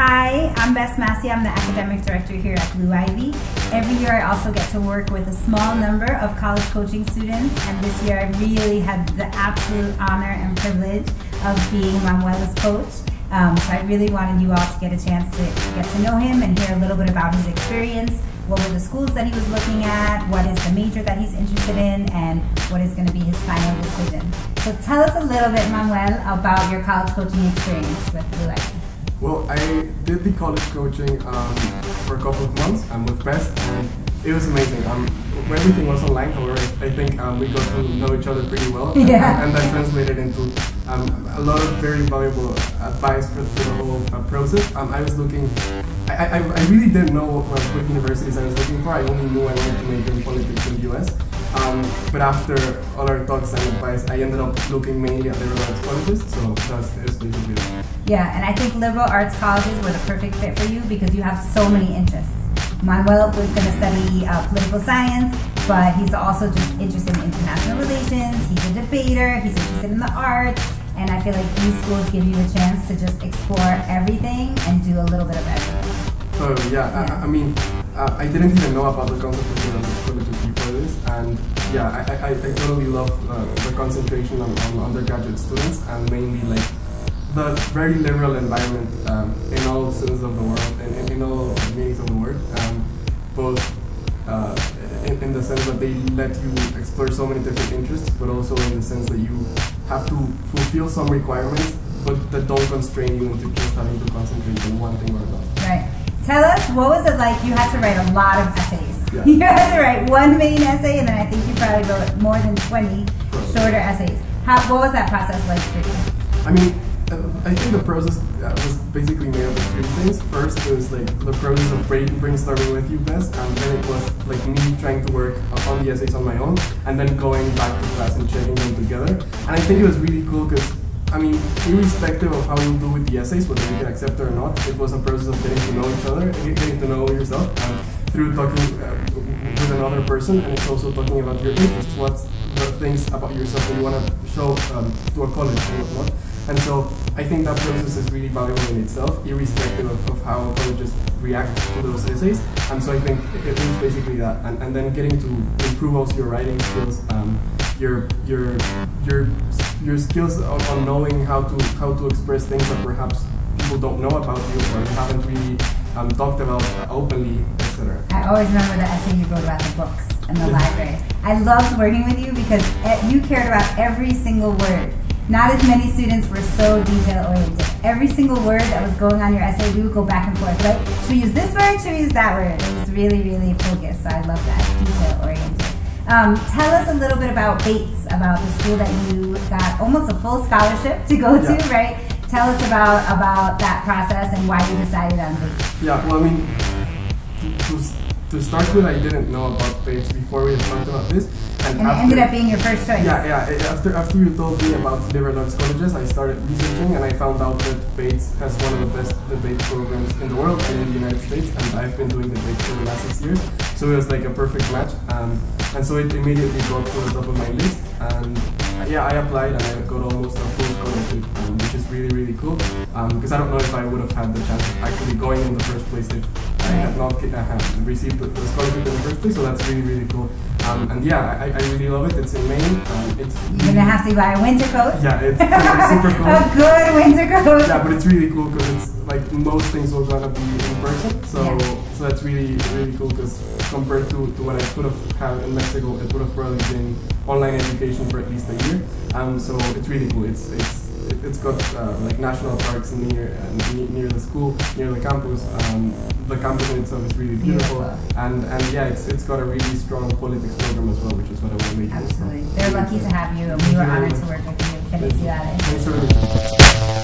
Hi, I'm Bess Massey. I'm the academic director here at Blue Ivy. Every year I also get to work with a small number of college coaching students, and this year I really had the absolute honor and privilege of being Manuela's coach. Um, so I really wanted you all to get a chance to get to know him and hear a little bit about his experience, what were the schools that he was looking at, what is the major that he's interested in, and what is going to be his final decision. So tell us a little bit, Manuel, about your college coaching experience with Blue Ivy. Well, I did the college coaching um, for a couple of months um, with Bess, and it was amazing. Um, everything was online, however, I think um, we got to know each other pretty well, Yeah. and, and that translated into um, a lot of very valuable advice for, for the whole uh, process. Um, I was looking, I, I, I really didn't know what, what universities I was looking for. I only knew I wanted to major in politics in the US. Um, but after all our talks and advice, I ended up looking mainly at liberal arts colleges, so that's, that's basically it. Yeah, and I think liberal arts colleges were the perfect fit for you because you have so many interests. Manuel was going to study uh, political science, but he's also just interested in international relations. He's a debater. He's interested in the arts, and I feel like these schools give you a chance to just explore everything and do a little bit of everything. Oh yeah, I, I mean, uh, I didn't even know about the concept of liberal and yeah, I, I, I totally love uh, the concentration on, on undergraduate students and mainly like the very liberal environment um, in all senses of the word, in, in, in all meanings of the word, um, both uh, in, in the sense that they let you explore so many different interests, but also in the sense that you have to fulfill some requirements, but that don't constrain you into just having to concentrate on one thing or another. Right. Tell us, what was it like? You had to write a lot of essays. Yeah. You had to write one main essay, and then I think you probably wrote more than 20 shorter essays. How, what was that process like for you? I mean, uh, I think the process uh, was basically made up of three things. First, it was like the process of brainstorming with you, Bess, and then it was like me trying to work on the essays on my own, and then going back to class and checking them together. And I think it was really cool because, I mean, irrespective of how you do with the essays, whether you can accept it or not, it was a process of getting to know each other, getting to know yourself, and through talking uh, with another person, and it's also talking about your interests, what the things about yourself that you want to show um, to a college and whatnot. And so I think that process is really valuable in itself, irrespective of, of how colleges react to those essays. And so I think it is basically that. And, and then getting to improve also your writing skills, um, your your your your skills on, on knowing how to how to express things that perhaps people don't know about you or haven't really um, talked about openly, etc. I always remember the essay you wrote about the books and the library. I loved working with you because e- you cared about every single word. Not as many students were so detail oriented. Every single word that was going on your essay, we would go back and forth, right? Should we use this word? Should we use that word? It was really, really focused. So I love that, detail oriented. Um, tell us a little bit about Bates, about the school that you got almost a full scholarship to go to, Yeah. right? Tell us about about that process and why you decided on Bates. Yeah, well, I mean, to, to, start with, I didn't know about Bates before we had talked about this. And it ended up being your first choice. Yeah, yeah. After after you told me about liberal arts colleges, I started researching and I found out that Bates has one of the best debate programs in the world and in the United States, and I've been doing debate for the last six years. So it was like a perfect match, um, and so it immediately got to the top of my list. And yeah, I applied and I got almost a full scholarship, really really cool. Because I don't know if I would have had the chance of actually going in the first place if I had not uh, received the, the scholarship in the first place. So that's really really cool. Um, and yeah, I, I really love it. It's in Maine. Um, it's You're gonna have to buy a winter coat. yeah, it's super, super cool. a good winter coat. Yeah, but it's really cool because it's like most things are gonna be in person. So Yeah. so that's really really cool because compared to, to what I could have had in Mexico, it would have probably been online education for at least a year. Um, so it's really cool. It's it's it- it's got uh, like national parks near uh, ne- near the school, near the campus. Um, the campus in itself is really beautiful, Beautiful. and and yeah, it's it's got a really strong politics program as well, which is what I want to make. Absolutely. They're lucky to have you, and we were honored to work with you. Felicidades. Thanks for